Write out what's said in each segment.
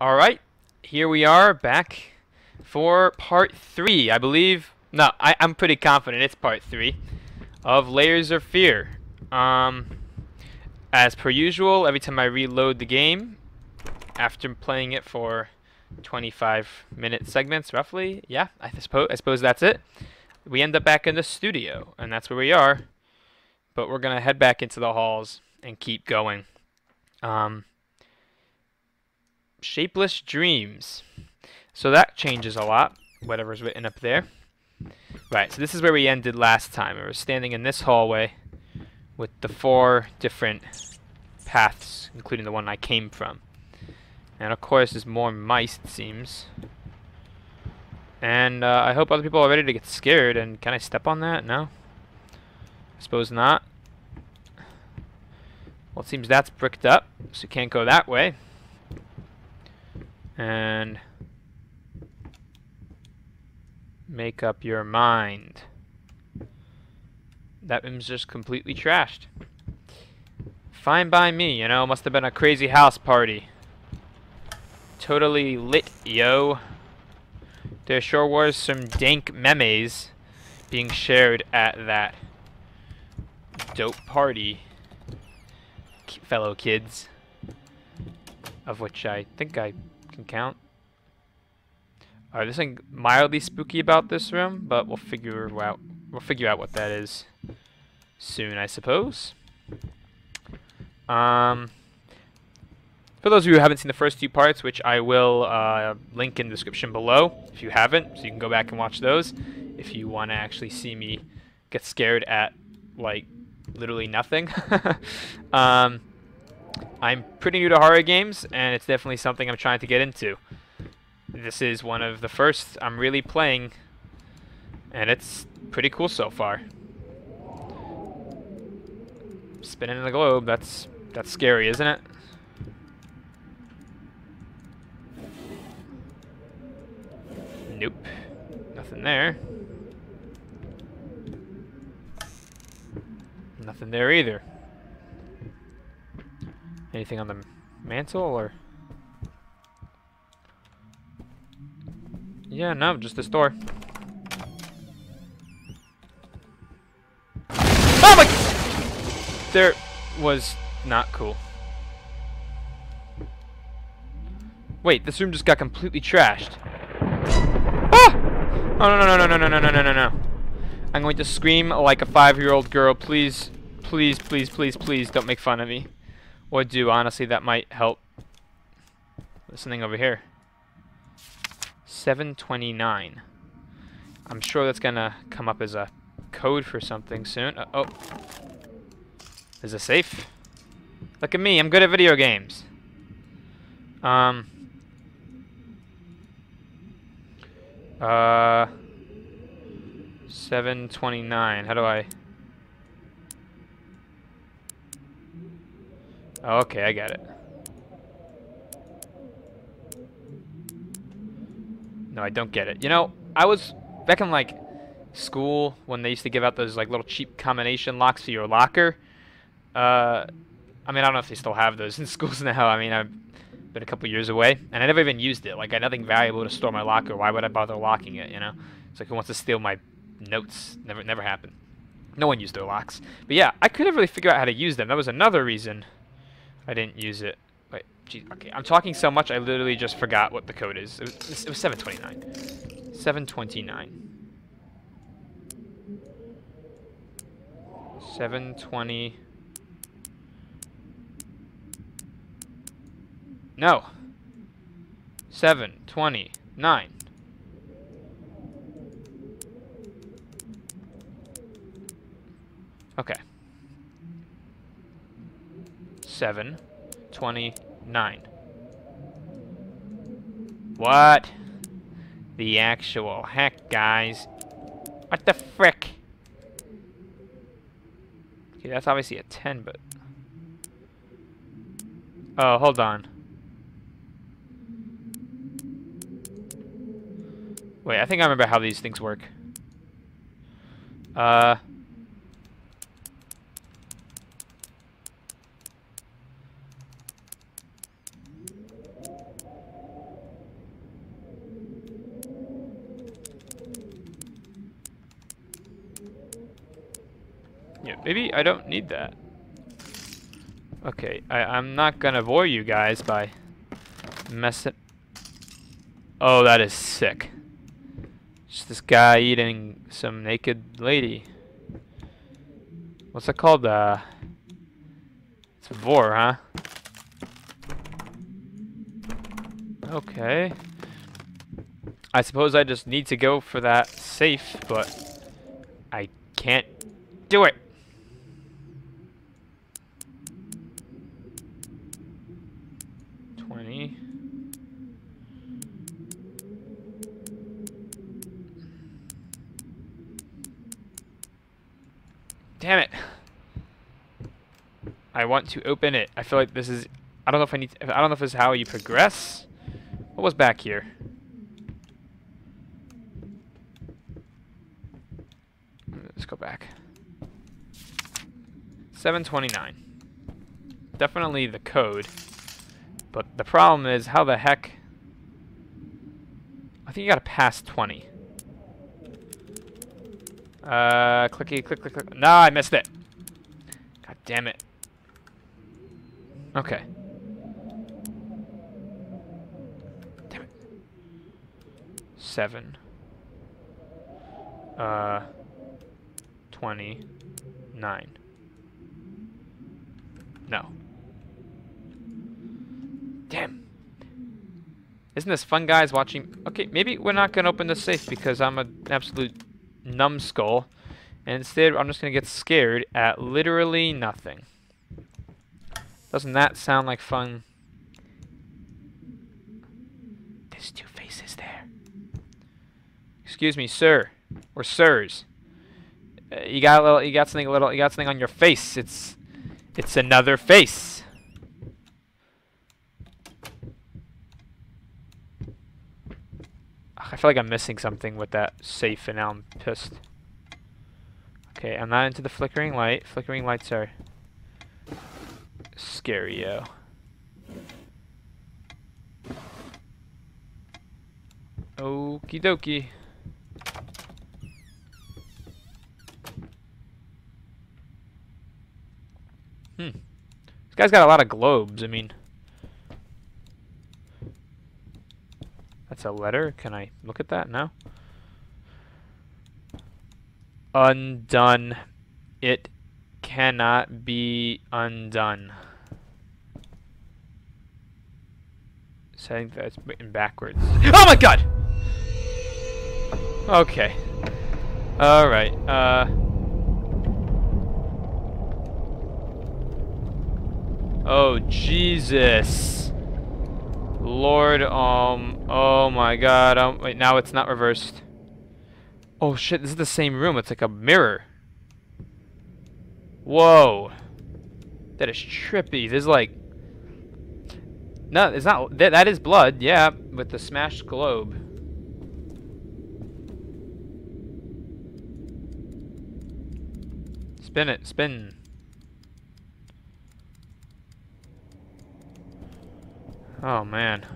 All right, here we are back for part three, I believe. No, I, I'm pretty confident it's part three of Layers of Fear. Um, as per usual, every time I reload the game, after playing it for 25 minute segments, roughly, yeah, I suppose I suppose that's it. We end up back in the studio, and that's where we are. But we're gonna head back into the halls and keep going. Um, Shapeless Dreams. So that changes a lot, whatever's written up there. Right, so this is where we ended last time. We were standing in this hallway with the four different paths, including the one I came from. And of course, there's more mice, it seems. And uh, I hope other people are ready to get scared. And can I step on that? No? I suppose not. Well, it seems that's bricked up, so you can't go that way. And make up your mind. That room's just completely trashed. Fine by me, you know, must have been a crazy house party. Totally lit, yo. There sure was some dank memes being shared at that dope party, fellow kids. Of which I think I can count. Alright, there's something mildly spooky about this room, but we'll figure out we'll figure out what that is soon, I suppose. Um, for those of you who haven't seen the first two parts, which I will uh, link in the description below if you haven't, so you can go back and watch those if you want to actually see me get scared at, like, literally nothing. um, I'm pretty new to horror games, and it's definitely something I'm trying to get into. This is one of the first I'm really playing, and it's pretty cool so far. Spinning in the globe, that's that's scary, isn't it? Nope. Nothing there. Nothing there either. Anything on the mantle or? Yeah, no, just this door. Oh my! There was not cool. Wait, this room just got completely trashed. Ah! Oh no no no no no no no no no no! I'm going to scream like a five-year-old girl. Please, please, please, please, please, don't make fun of me. Or do, honestly, that might help. There's something over here. 729. I'm sure that's gonna come up as a code for something soon. Uh, oh. Is a safe. Look at me, I'm good at video games. Um. Uh. 729. How do I... Oh, okay, I got it. No, I don't get it. You know, I was back in like school when they used to give out those like little cheap combination locks for your locker. Uh, I mean, I don't know if they still have those in schools now. I mean, I've been a couple years away, and I never even used it. Like, I had nothing valuable to store my locker. Why would I bother locking it? You know, it's like who wants to steal my notes? Never, never happened. No one used their locks. But yeah, I couldn't really figure out how to use them. That was another reason I didn't use it. Wait, geez, okay, I'm talking so much I literally just forgot what the code is. It was, it was 729. 729. 720. No. 729. Okay. 729. What? The actual heck, guys. What the frick? Okay, that's obviously a 10, but... Oh, hold on. Wait, I think I remember how these things work. Uh... Yeah, maybe I don't need that. Okay, I, I'm not gonna bore you guys by messing... Oh, that is sick. Just this guy eating some naked lady. What's that called? Uh, it's a vor, huh? Okay. I suppose I just need to go for that safe, but I can't do it. Twenty. Damn it. I want to open it. I feel like this is... I don't know if I need... To, I don't know if this is how you progress. What was back here? Let's go back. 729. Definitely the code. But the problem is, how the heck... I think you gotta pass 20. Uh, clicky, click, click, click. No, I missed it. God damn it. Okay. Damn it. Seven. Uh, twenty-nine. No. Damn. Isn't this fun, guys, watching... Okay, maybe we're not going to open the safe because I'm an absolute numbskull. And instead, I'm just going to get scared at literally nothing. Doesn't that sound like fun? There's two faces there. Excuse me, sir. Or sirs. Uh, you got a little, you got something a little, you got something on your face. It's, it's another face. I feel like I'm missing something with that safe and now I'm pissed. Okay, I'm not into the flickering light. Flickering lights are scary, yo. Okie dokie. Hmm. This guy's got a lot of globes, I mean... That's a letter. Can I look at that? now? Undone. It cannot be undone. So I think that's written backwards. Oh my god! Okay. Alright, uh... Oh, Jesus. Lord, um, oh my god, um, wait, now it's not reversed. Oh shit, this is the same room, it's like a mirror. Whoa. That is trippy, there's like... No, it's not, that, that is blood, yeah, with the smashed globe. Spin it, spin. Oh, man.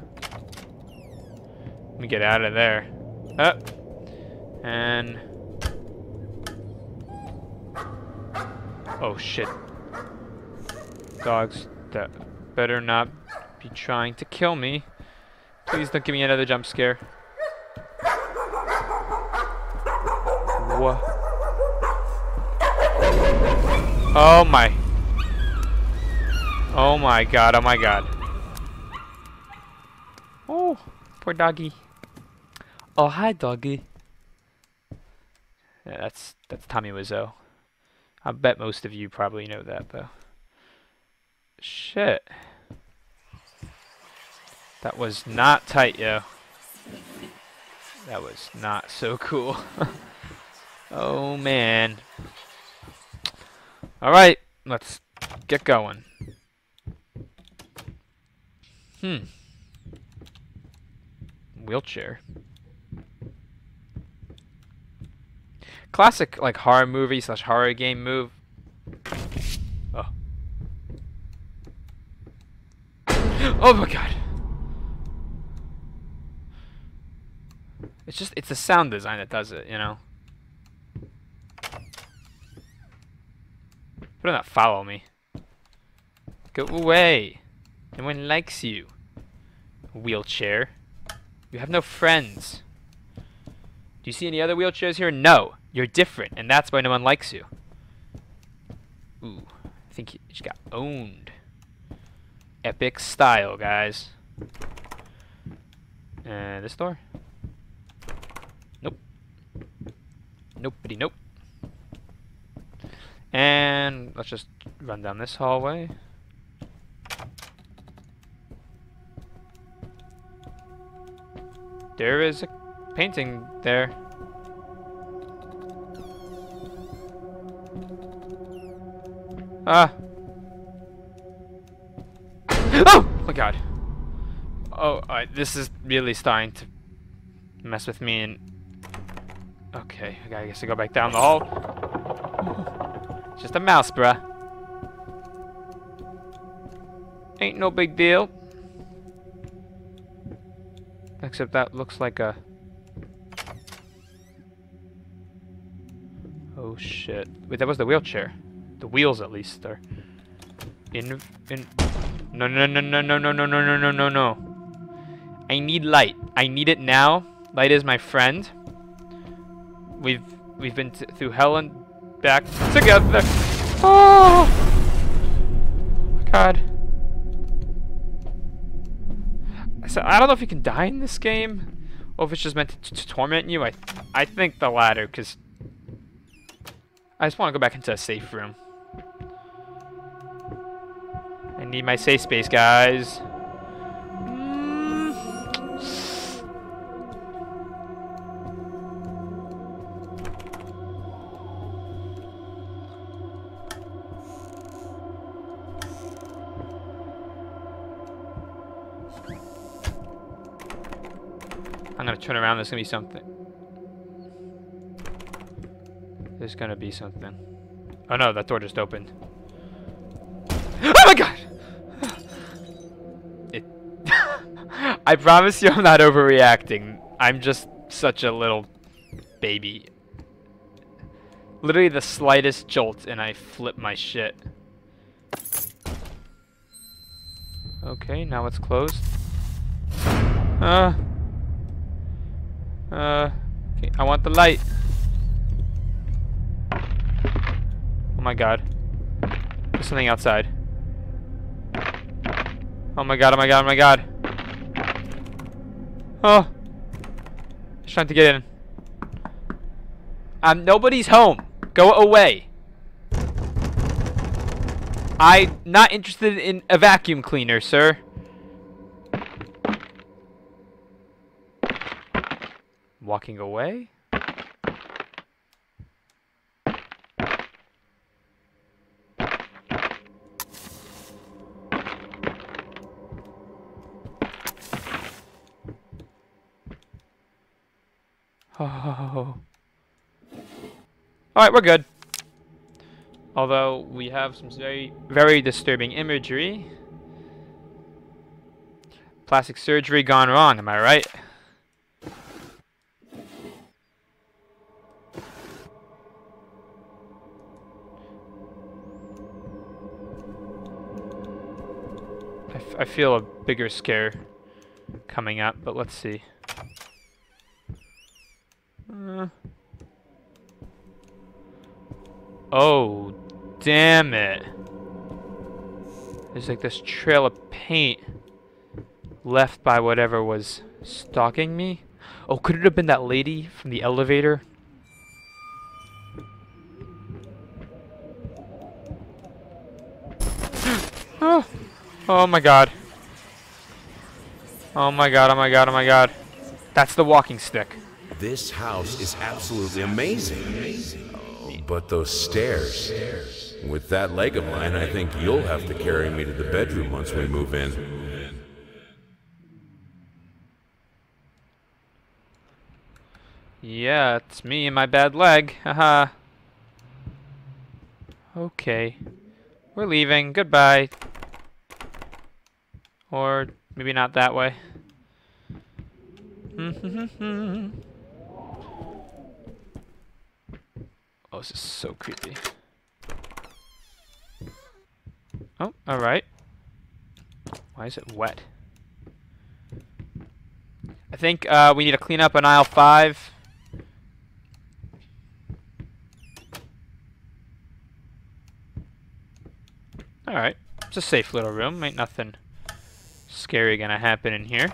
Let me get out of there. Up. And... Oh, shit. Dogs that better not be trying to kill me. Please don't give me another jump scare. What? Oh my. Oh my god, oh my god. Oh, poor doggy. Oh, hi, doggy. Yeah, that's that's Tommy Wiseau. I bet most of you probably know that, though. Shit. That was not tight, yo. That was not so cool. oh, man. Alright, let's get going. Hmm wheelchair. Classic like horror movie slash horror game move. Oh. Oh my god. It's just it's the sound design that does it, you know. Better not follow me. Go away. No one likes you. Wheelchair. You have no friends. Do you see any other wheelchairs here? No. You're different, and that's why no one likes you. Ooh. I think just got owned. Epic style, guys. And this door? Nope. Nobody, nope. And let's just run down this hallway. There is a painting there. Ah. Oh my god. Oh, this is really starting to mess with me and... Okay, I guess I go back down the hall. Just a mouse, bruh. Ain't no big deal. Except that looks like a... Oh shit. Wait, that was the wheelchair. The wheels at least are... In... in... No, no, no, no, no, no, no, no, no, no, no, no. I need light. I need it now. Light is my friend. We've we've been through hell and back together. Oh, God. So I don't know if you can die in this game, or if it's just meant to, to torment you. I I think the latter, because I just want to go back into a safe room. I need my safe space, guys. I'm gonna turn around, there's gonna be something. There's gonna be something. Oh no, that door just opened. I promise you I'm not overreacting. I'm just such a little baby. Literally the slightest jolt and I flip my shit. Okay, now it's closed. Uh uh, okay, I want the light. Oh my god. There's something outside. Oh my god, oh my god, oh my god. Oh. Just trying to get in. Um, nobody's home. Go away. I'm not interested in a vacuum cleaner, sir. walking away. Oh. Alright, we're good. Although, we have some very, very disturbing imagery. Plastic surgery gone wrong, am I right? I feel a bigger scare coming up, but let's see. Uh. Oh, damn it. There's like this trail of paint left by whatever was stalking me. Oh, could it have been that lady from the elevator? oh. Oh my god. Oh my god, oh my god, oh my god. That's the walking stick. This house is absolutely amazing. But those stairs. With that leg of mine, I think you'll have to carry me to the bedroom once we move in. Yeah, it's me and my bad leg. Haha. okay. We're leaving. Goodbye. Or maybe not that way. oh, this is so creepy. Oh, alright. Why is it wet? I think uh, we need to clean up on aisle 5. Alright. It's a safe little room. Ain't nothing scary gonna happen in here.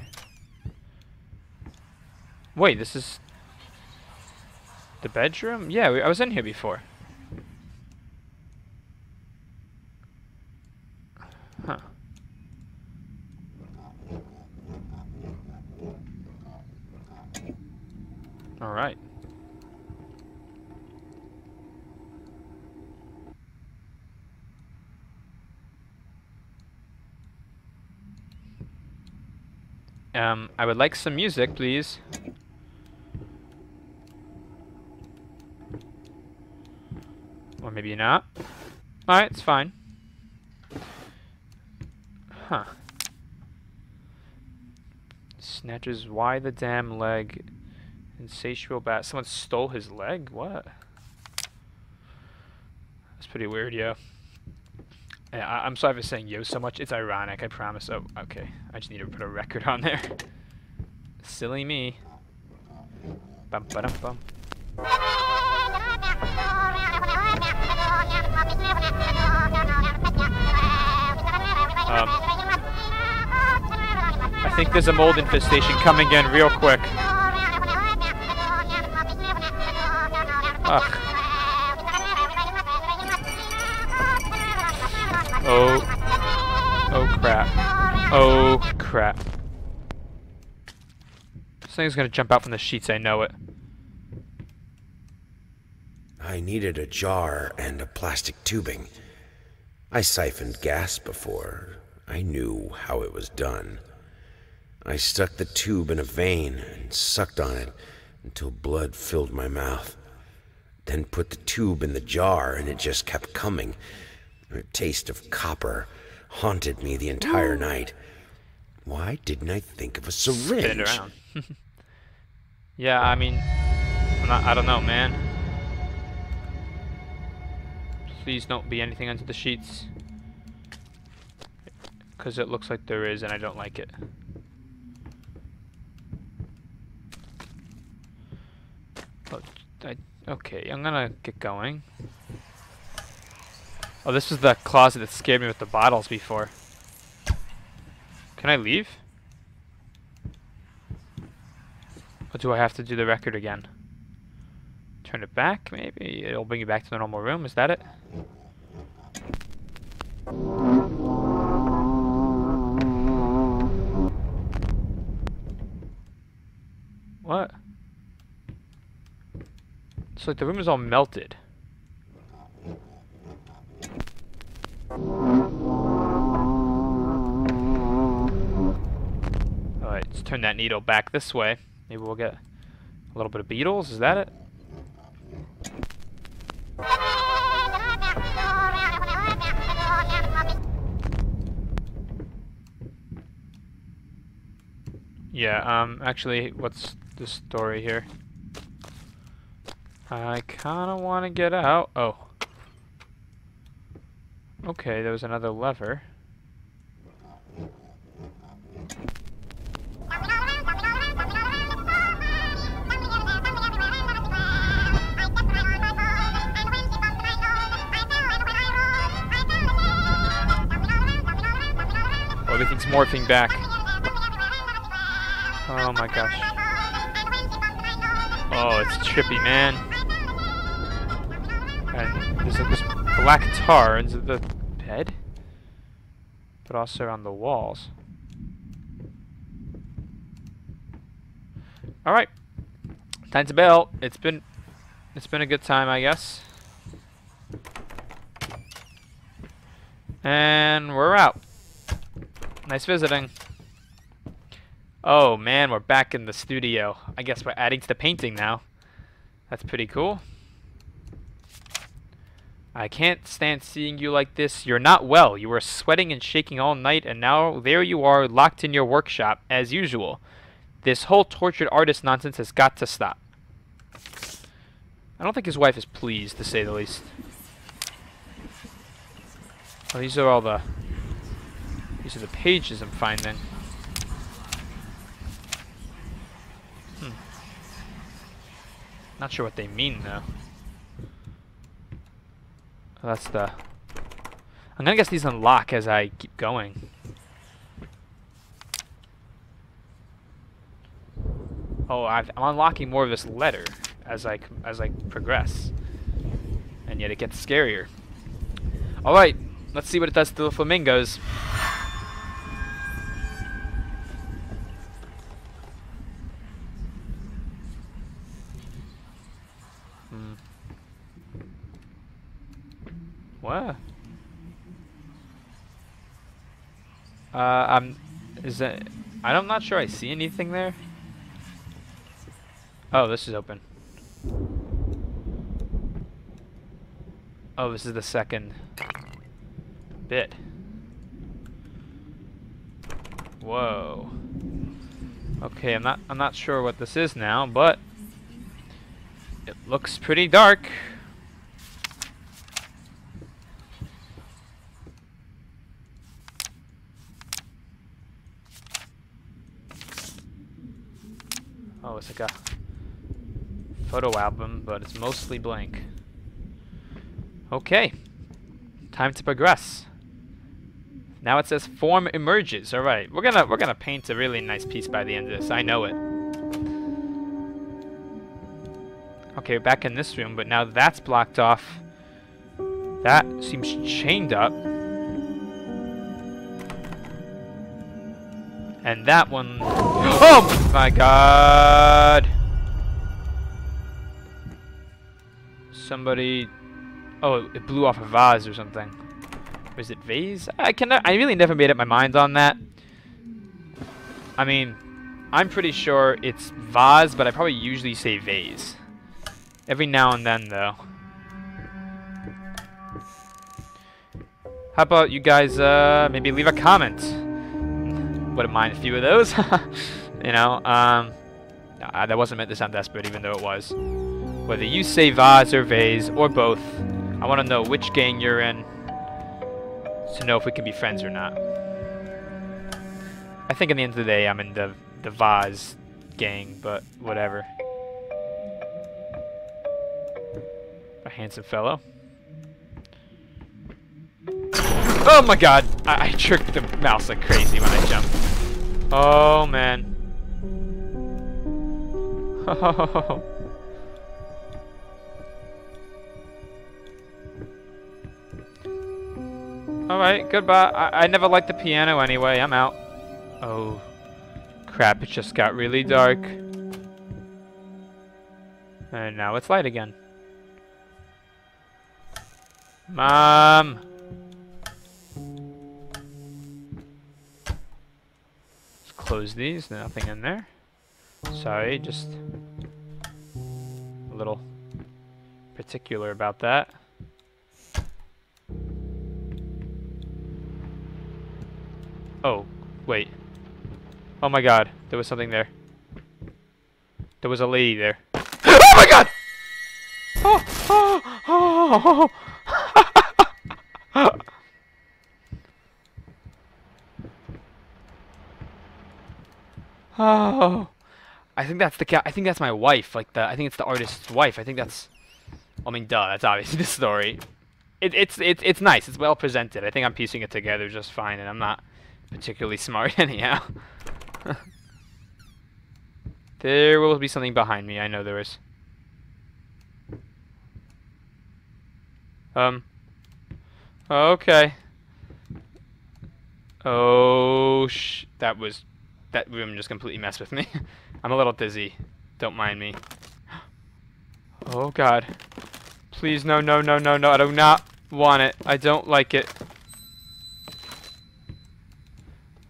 Wait, this is... The bedroom? Yeah, I was in here before. Huh. Alright. Um, I would like some music, please. Or maybe not. Alright, it's fine. Huh. Snatches why the damn leg. Insatiable bat. Someone stole his leg? What? That's pretty weird, yeah. Yeah, I am sorry for saying yo so much. It's ironic, I promise. Oh, okay. I just need to put a record on there. Silly me. Bum ba dum bum. Um, I think there's a mold infestation coming in real quick. Ugh. Oh. Oh crap. Oh crap. This thing's gonna jump out from the sheets, I know it. I needed a jar and a plastic tubing. I siphoned gas before. I knew how it was done. I stuck the tube in a vein and sucked on it until blood filled my mouth. Then put the tube in the jar and it just kept coming. A taste of copper haunted me the entire night. Why didn't I think of a syringe? Spin it around. yeah, I mean, not, I don't know, man. Please don't be anything under the sheets. Because it looks like there is, and I don't like it. I, okay, I'm gonna get going. Oh, this was the closet that scared me with the bottles before. Can I leave? Or do I have to do the record again? Turn it back, maybe? It'll bring you back to the normal room, is that it? What? It's like the room is all melted. Alright, let's turn that needle back this way. Maybe we'll get a little bit of Beatles. Is that it? Yeah, um, actually, what's the story here? I kind of want to get out. Oh. Okay, there was another lever. Everything's morphing back. Oh my gosh. Oh, it's trippy, man. And there's this black tar into the bed, but also on the walls. All right, time to bail. It's been it's been a good time, I guess. And we're out. Nice visiting. Oh man, we're back in the studio. I guess we're adding to the painting now. That's pretty cool. I can't stand seeing you like this. You're not well. You were sweating and shaking all night, and now there you are, locked in your workshop, as usual. This whole tortured artist nonsense has got to stop. I don't think his wife is pleased, to say the least. Oh, these are all the... These are the pages I'm finding. Hmm. Not sure what they mean, though. That's the... I'm gonna guess these unlock as I keep going. Oh, i am unlocking more of this letter as I as I progress, and yet it gets scarier. All right, let's see what it does to the flamingos. Hmm. What? Uh, Uh, I'm. Is that? I'm not sure I see anything there. Oh, this is open. Oh, this is the second bit. Whoa. Okay, I'm not I'm not sure what this is now, but it looks pretty dark. Oh, it's like a photo album, but it's mostly blank. Okay. Time to progress. Now it says form emerges. All right, we're gonna we're gonna paint a really nice piece by the end of this. I know it. Okay, back in this room, but now that's blocked off. That seems chained up. And that one... Oh my god! Somebody... Oh, it blew off a vase or something. Was it vase? I can I really never made up my mind on that. I mean, I'm pretty sure it's vase, but I probably usually say vase. Every now and then, though. How about you guys uh, maybe leave a comment? Wouldn't mind a few of those. you know, um, that wasn't meant to sound desperate, even though it was. Whether you say Vaz or Vase, or both, I want to know which gang you're in to know if we can be friends or not. I think in the end of the day, I'm in the, the Vaz gang, but whatever. A handsome fellow. Oh my god! I, I tricked the mouse like crazy when I jumped. Oh man. Oh. Alright, goodbye. I, I never liked the piano anyway. I'm out. Oh, crap. It just got really dark. And now it's light again. Mom! Let's close these. Nothing in there. Sorry, just a little particular about that. Oh, wait. Oh my god, there was something there. There was a lady there. oh my god! Oh, oh, oh, oh. I think that's the cat. I think that's my wife. Like the. I think it's the artist's wife. I think that's. I mean, duh. That's obviously the story. It, it's it's it's nice. It's well presented. I think I'm piecing it together just fine, and I'm not particularly smart anyhow. there will be something behind me. I know there is. Um. Okay. Oh, sh that was... That room just completely messed with me. I'm a little dizzy. Don't mind me. Oh, God. Please, no, no, no, no, no. I do not want it. I don't like it.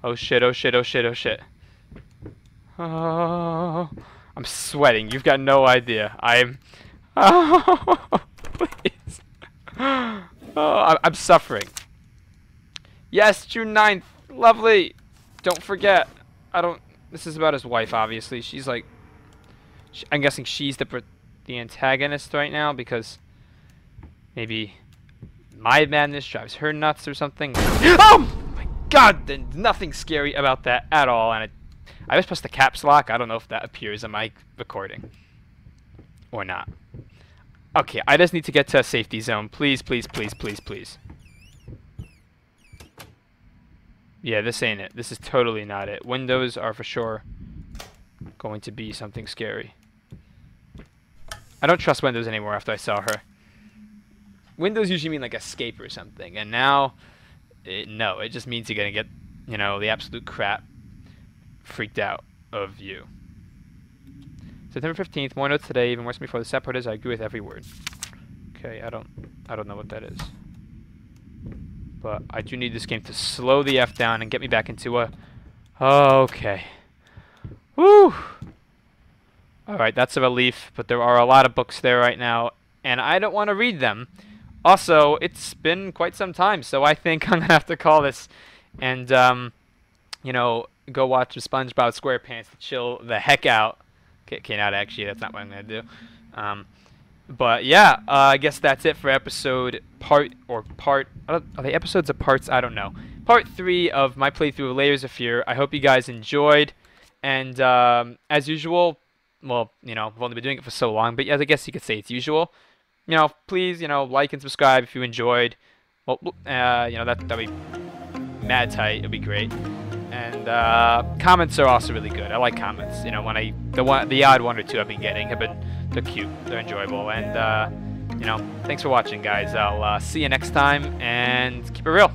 Oh shit, oh shit, oh shit, oh shit. Oh, I'm sweating. You've got no idea. I'm... Oh, please. Oh, I'm suffering. Yes, June 9th. Lovely. Don't forget. I don't... This is about his wife, obviously. She's like... I'm guessing she's the the antagonist right now because maybe my madness drives her nuts or something. oh god, there's nothing scary about that at all. And it, I just pressed the caps lock. I don't know if that appears in my recording or not. Okay, I just need to get to a safety zone. Please, please, please, please, please. Yeah, this ain't it. This is totally not it. Windows are for sure going to be something scary. I don't trust Windows anymore after I saw her. Windows usually mean like escape or something, and now, it, no, it just means you're gonna get, you know, the absolute crap freaked out of you. September 15th, more notes today, even worse before the is I agree with every word. Okay, I don't, I don't know what that is. But I do need this game to slow the F down and get me back into a, okay. Woo! Alright, that's a relief, but there are a lot of books there right now, and I don't want to read them. Also, it's been quite some time, so I think I'm to have to call this and, um, you know, go watch the SpongeBob SquarePants to chill the heck out. Okay, not actually, that's not what I'm to do. Um, but yeah, uh, I guess that's it for episode part, or part, are they episodes of parts? I don't know. Part 3 of my playthrough of Layers of Fear. I hope you guys enjoyed. And um, as usual, well, you know, I've only been doing it for so long, but yeah, I guess you could say it's usual. You know, please, you know, like and subscribe if you enjoyed. Well, uh, you know, that, that'd be mad tight. It'd be great. And uh, comments are also really good. I like comments. You know, when I, the one, the odd one or two I've been getting have been, they're cute. They're enjoyable. And, uh, you know, thanks for watching, guys. I'll uh, see you next time, and keep it real.